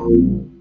Música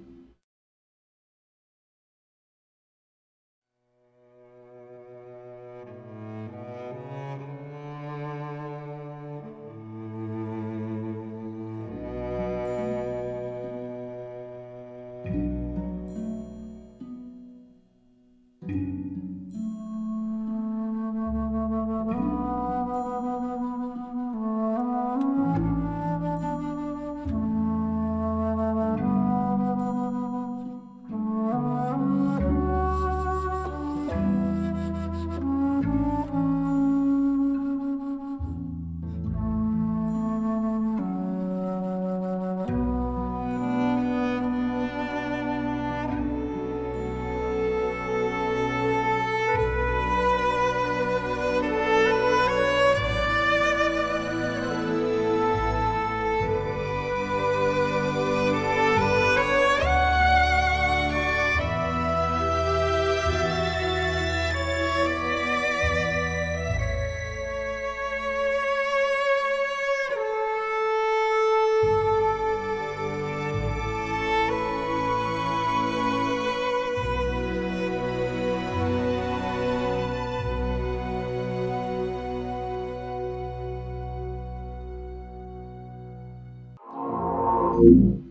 Bye.